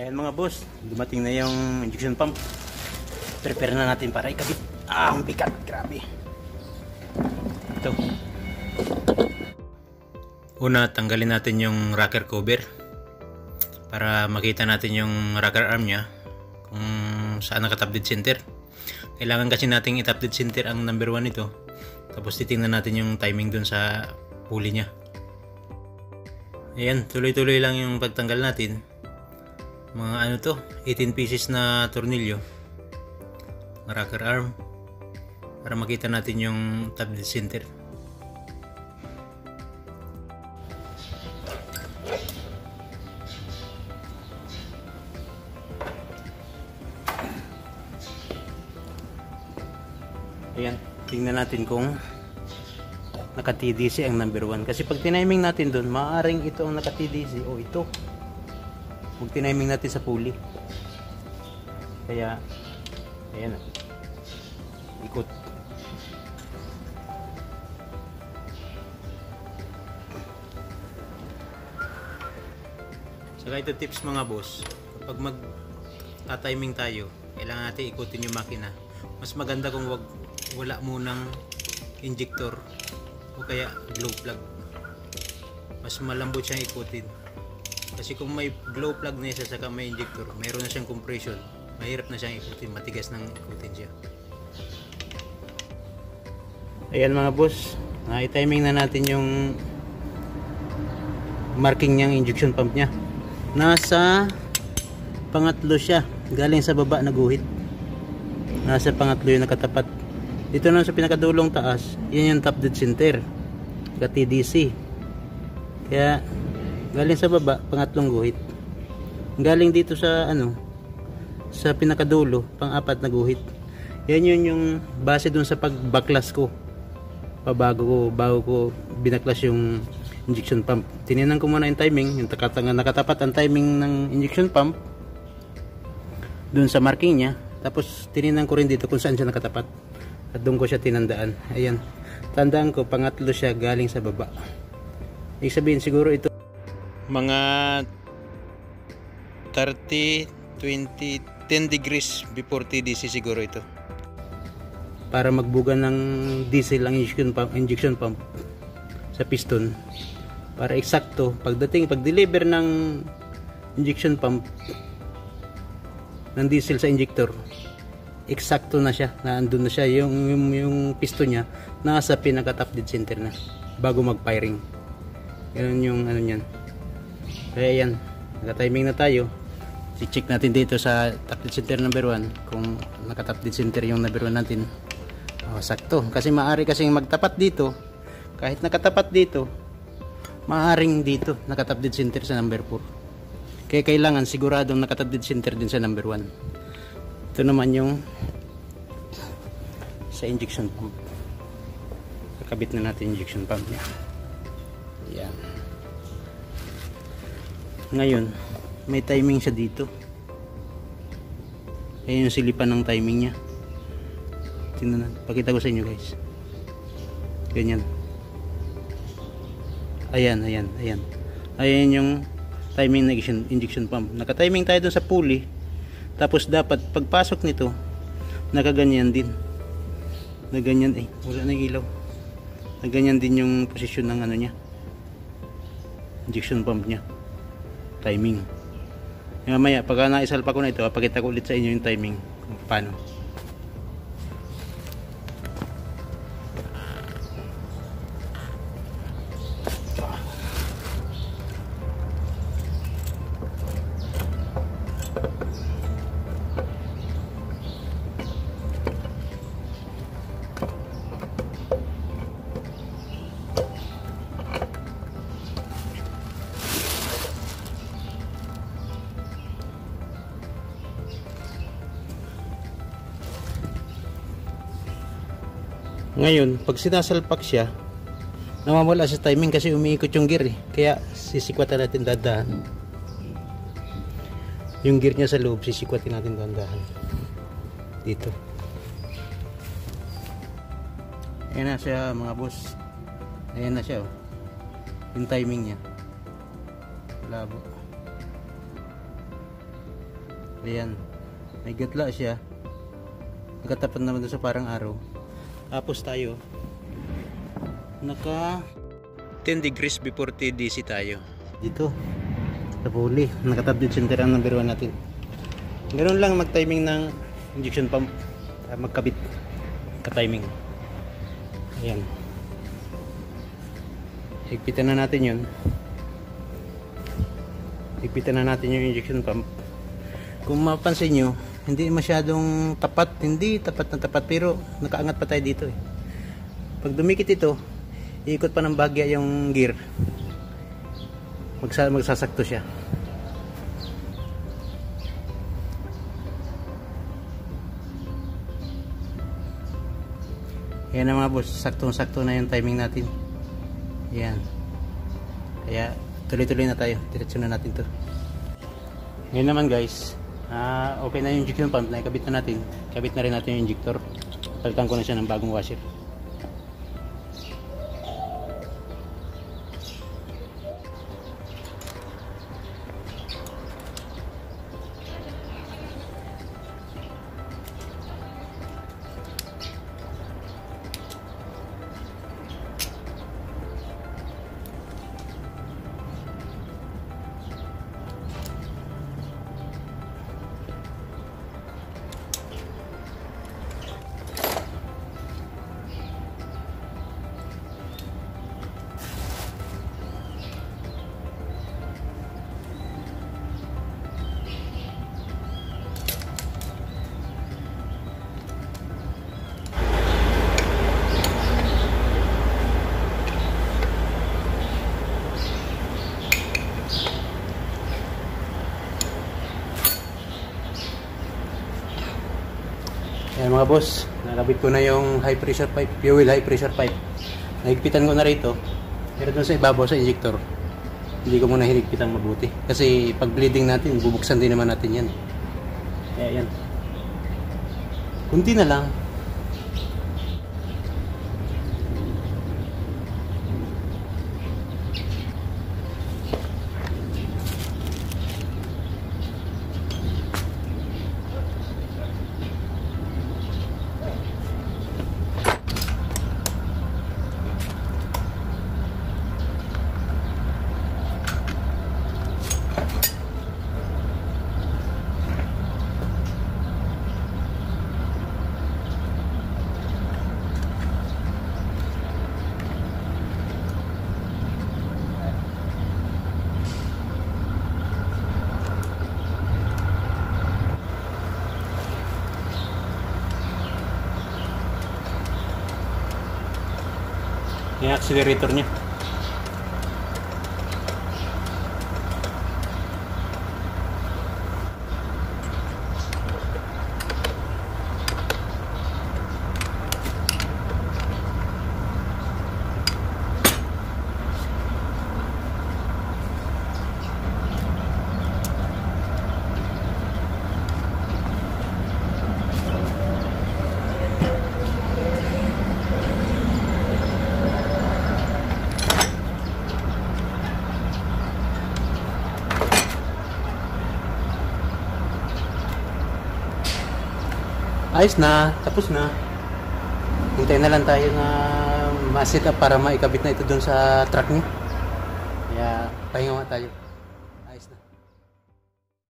Ayan mga boss, dumating na yung injection pump. Prepare na natin para ikabit. Ah, ang bigat, grabe. Ito. Una, tanggalin natin yung rocker cover para makita natin yung rocker arm niya kung saan naka-top dead center. Kailangan kasi nating i-top dead center ang number 1 nito. Tapos titingnan natin yung timing dun sa pulley niya. Ayan, tuloy-tuloy lang yung pagtanggal natin mga ano to 18 pieces na tornilyo. Rocker arm. Para makita natin yung dead center. Ayan tingnan natin kung naka TDC ang number 1 kasi pag tiniming natin doon maaring ito ang naka TDC o ito kung tiniming natin sa pulley. Kaya ayan ikot. Saka ito tips mga boss kapag mag timing tayo kailangan natin ikutin yung makina. Mas maganda kung wag wala munang injector o kaya glow plug. Mas malambot siyang ikutin kasi kung may glow plug na isa saka may injector mayroon na siyang compression. Mahirap na siyang ikutin matigas nang ikutin siya. Ayan mga boss. Na-timing na natin yung marking niyang injection pump niya. Nasa pangatlo siya. Galing sa baba na guhit nasa pangatlo yung nakatapat. Dito naman sa pinakadulong taas yan yung top dead center. Ka TDC kaya galing sa baba pangatlong guhit. Galing dito sa ano sa pinakadulo pang-apat na guhit. Yan yun yung base dun sa pagbaklas ko. Pabago ko bago ko binaklas yung injection pump. Tininan ko muna yung timing yung nakatapat ang timing ng injection pump dun sa marking niya. Tapos tininan ko rin dito kung saan siya nakatapat. At doon ko siya tinandaan. Ayan. Tandaan ko pangatlo siya galing sa baba. Ibig sabihin siguro ito mga 30 20 10 degrees before TDC siguro ito. Para magbuga ng diesel ang injection pump, injection pump sa piston. Para eksakto pagdating pag deliver ng injection pump ng diesel sa injector eksakto na siya na andun na siya. Yung, yung, yung piston niya nasa pinaka top dead center na bago mag firing yun yung ano niyan kaya yan naka-timing na tayo. I-check natin dito sa top center number 1 kung naka-top dead center yung number 1 natin. Oh, sakto. Kasi maaari kasing magtapat dito. Kahit nakatapat dito maaring dito naka-top dead center sa number 4 kaya kailangan siguradong naka-top dead center din sa number 1 ito naman yung sa injection pump. Kakabit na natin injection pump niya. Yan ngayon may timing siya dito. Ayan yung silipan ng timing niya. Tingnan pakita ko sa inyo guys. Ganyan. Ayan ayan ayan. Ayan yung timing ng injection, pump. Naka timing tayo dun sa pulley. Tapos dapat pagpasok nito nakaganyan din. Na ganyan eh wala na ilaw. Na ganyan din yung posisyon ng ano niya. Injection pump niya timing. Mamaya pagka naisalpa ko na ito papakita ko ulit sa inyo yung timing paano Ngayon, pag sinasalpak siya, namamala sa timing kasi umiikot yung gear eh. Kaya sisikwatan natin dadaan. Yung gear niya sa loob, sisikwatin natin dandahan. Dito. Ayan na siya mga boss. Ayan na siya oh. Yung timing niya. Labo. Ayan. May gatla siya. Nakatapat naman doon sa parang araw. Tapos tayo. Naka 10 degrees before TDC tayo. Dito. Sa puli. Nakatabdid center ang number 1 natin. Ganun lang mag-timing ng injection pump. Uh, magkabit. Ka-timing. Ayan. Higpitan na natin yun. Higpitan na natin yung injection pump. Kung mapansin nyo, hindi masyadong tapat. Hindi tapat na tapat pero nakaangat pa tayo dito eh. Pag dumikit ito, iikot pa ng bagya yung gear. Magsa magsasakto siya. Yan na mga boss, saktong-sakto na yung timing natin. Yan. Kaya tuloy-tuloy na tayo. Diretso na natin to. Ngayon naman guys, uh, okay na yung injection pump na ikabit na natin. Kabit na rin natin yung injector. Palitan ko na siya ng bagong washer. Ayan mga boss, nakabit ko na yung high pressure pipe, fuel high pressure pipe. Nahigpitan ko na rito. Pero dun sa ibabaw sa injector, hindi ko muna hinigpitan mabuti. Kasi pag bleeding natin, bubuksan din naman natin yan. Kaya yan. Kunti na lang. Yung accelerator Ayos na, tapos na. Hintay na lang tayo na ma-set up para maikabit na ito doon sa truck niya. Kaya pahinga nga tayo.